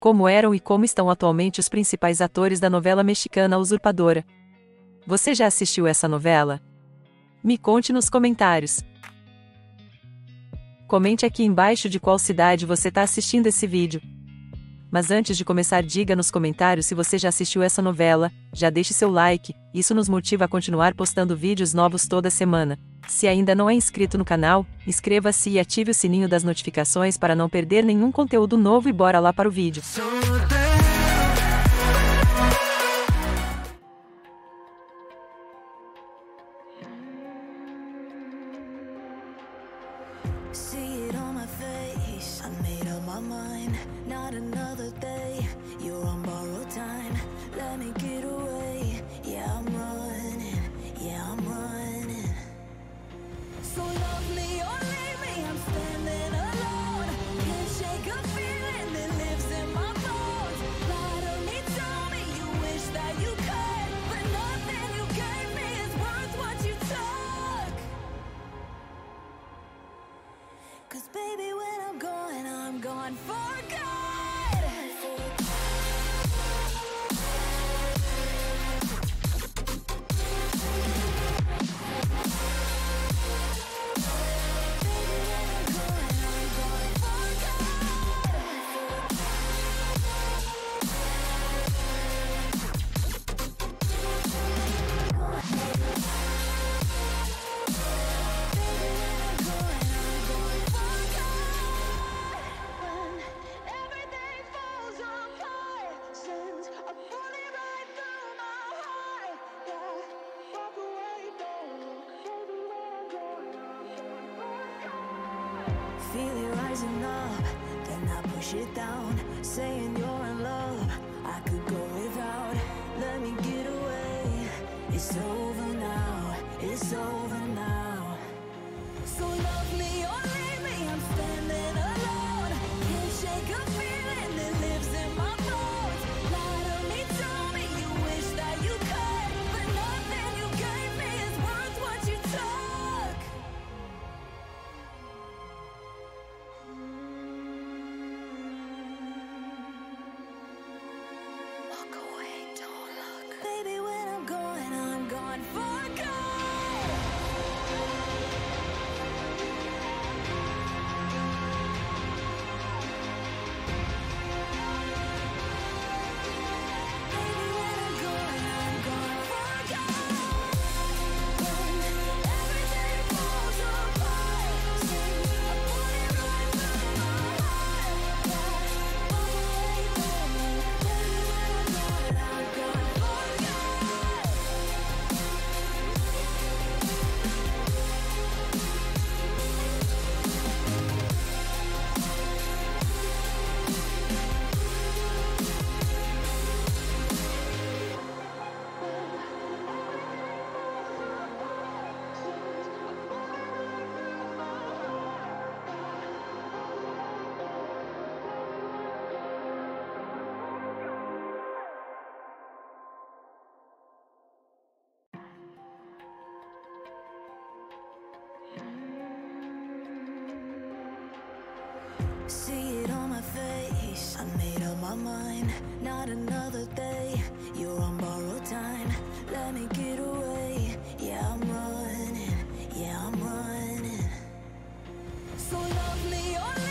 Como eram e como estão atualmente os principais atores da novela mexicana Usurpadora? Você já assistiu essa novela? Me conte nos comentários. Comente aqui embaixo de qual cidade você está assistindo esse vídeo. Mas antes de começar, diga nos comentários se você já assistiu essa novela, já deixe seu like, isso nos motiva a continuar postando vídeos novos toda semana. Se ainda não é inscrito no canal, inscreva-se e ative o sininho das notificações para não perder nenhum conteúdo novo e bora lá para o vídeo. I made up my mind. Not another day. You're on borrowed time. Let me get away. Yeah, I'm running. For rising up, then I push it down, saying you're in love. I could go without. Let me get away. It's over now. It's over now. So love me or leave me, I'm standing alone. Can't shake a feeling See it on my face. I made up my mind. Not another day. You're on borrowed time. Let me get away. Yeah, I'm running. Yeah, I'm running. So love me or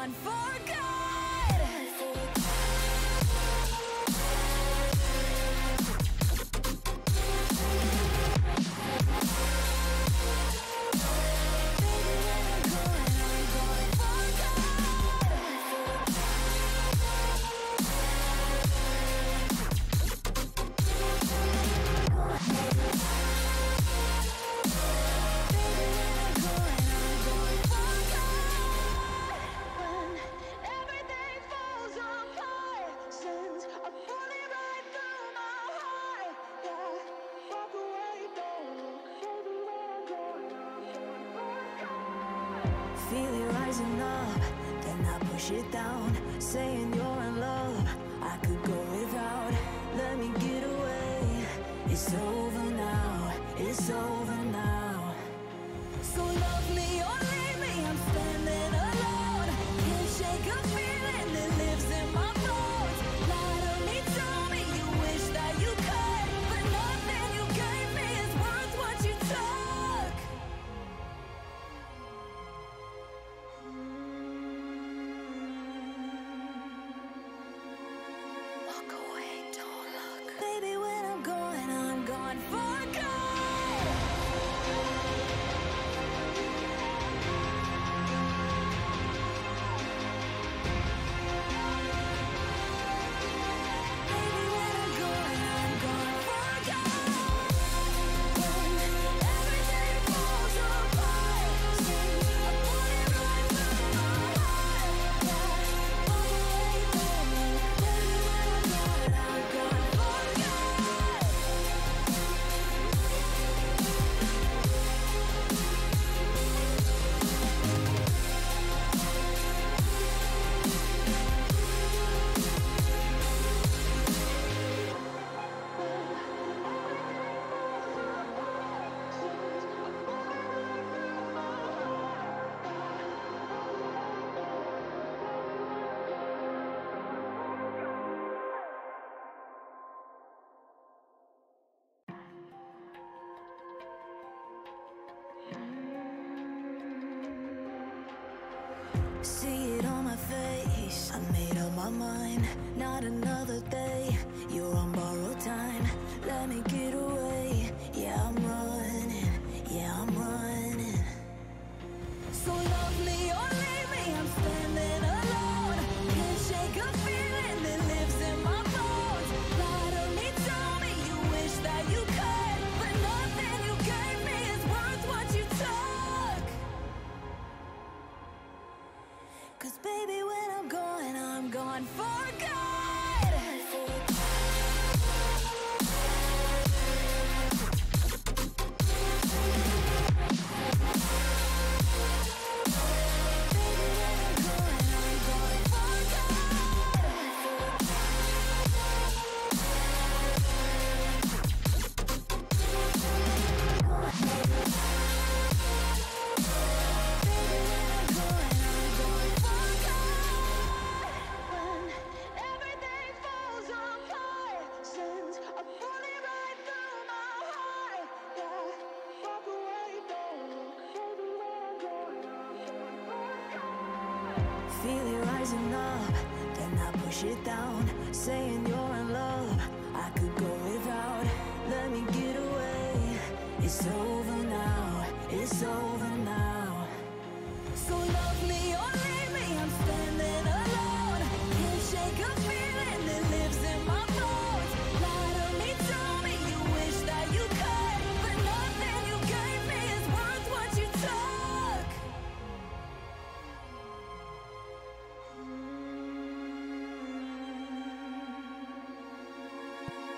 on for good. going up, then I push it down Saying you're in love, I could go without. Let me get away, it's so made up my mind. Not another day. You're on borrowed time. Let me get away. Yeah, I'm running. Yeah, I'm running. So love me or leave me. I'm standing Feel it rising up, then I push it down, saying you're in love. I could go without. Let me get away. It's over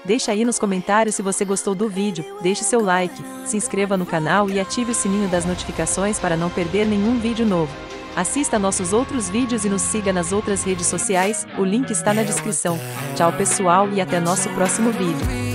Deixa aí nos comentários se você gostou do vídeo, deixe seu like, se inscreva no canal e ative o sininho das notificações para não perder nenhum vídeo novo. Assista nossos outros vídeos e nos siga nas outras redes sociais, o link está na descrição. Tchau pessoal e até nosso próximo vídeo.